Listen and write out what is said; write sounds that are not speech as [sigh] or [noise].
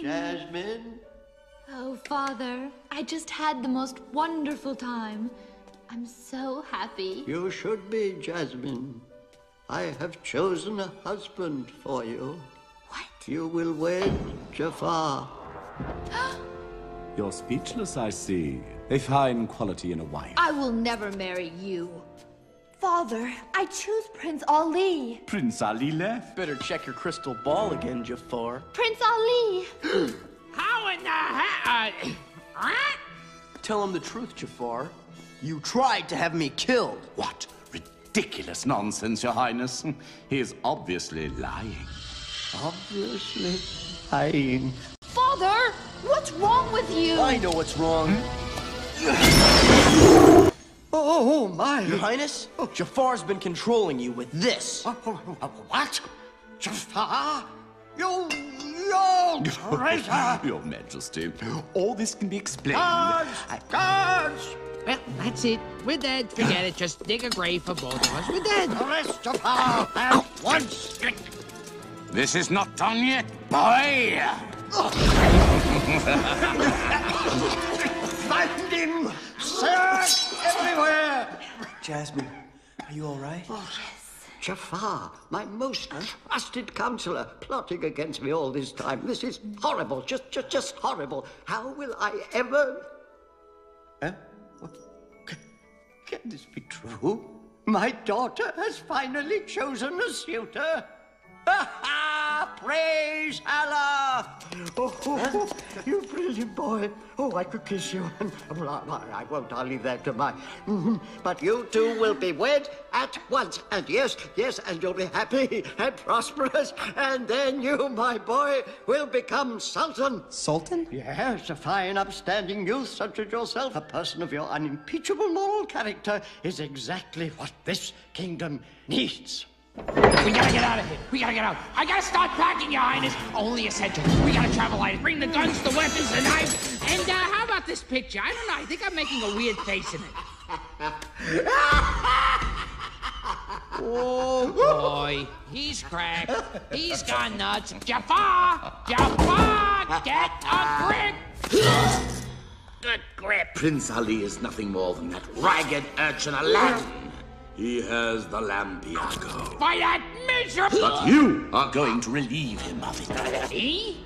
Jasmine? Oh, Father, I just had the most wonderful time. I'm so happy. You should be, Jasmine. I have chosen a husband for you. What? You will wed Jafar. [gasps] You're speechless, I see. A fine quality in a wife. I will never marry you. Father, I choose Prince Ali. Prince Ali left. Better check your crystal ball again, Jafar. Prince Ali! [gasps] How in the hell? Uh, Tell him the truth, Jafar. You tried to have me killed. What ridiculous nonsense, Your Highness. He is obviously lying. Obviously lying. Father, what's wrong with you? I know what's wrong. [laughs] Oh, oh, my. Your Highness, oh. Jafar's been controlling you with this. Oh, oh, uh, what? Jafar? You, you traitor! [laughs] Your Majesty, all this can be explained. Guards! Guards! well, that's it. We're dead. Forget it. [gasps] Just dig a grave for both of us. We're dead. Arrest Jafar at once! This is not done yet, boy! [laughs] Find him! Search everywhere! Jasmine, are you all right? Oh, yes. Jafar, my most trusted counselor, plotting against me all this time. This is horrible, just, just, just horrible. How will I ever... Huh? Can, can this be true? My daughter has finally chosen a suitor. Ha [laughs] ha! Praise Allah! Oh, oh, [laughs] oh, you brilliant boy. Oh, I could kiss you. [laughs] Well, I, I won't. I'll leave that to my. [laughs] But you two will be wed at once. And yes, yes, and you'll be happy and prosperous. And then you, my boy, will become Sultan. Sultan? Yes, a fine, upstanding youth such as yourself, a person of your unimpeachable moral character, is exactly what this kingdom needs. We gotta get out of here. We gotta get out. I gotta start packing, Your Highness. Only essential. We gotta travel light. Bring the guns, the weapons, the knives. And uh, how about this picture? I don't know. I think I'm making a weird face in it. [laughs] oh boy, he's cracked. He's gone nuts. Jafar, Jafar, get a grip. Good grip. Prince Ali is nothing more than that ragged urchin Aladdin. He has the lamp, Iago. By that miserable. But you are going to relieve him of it. Me?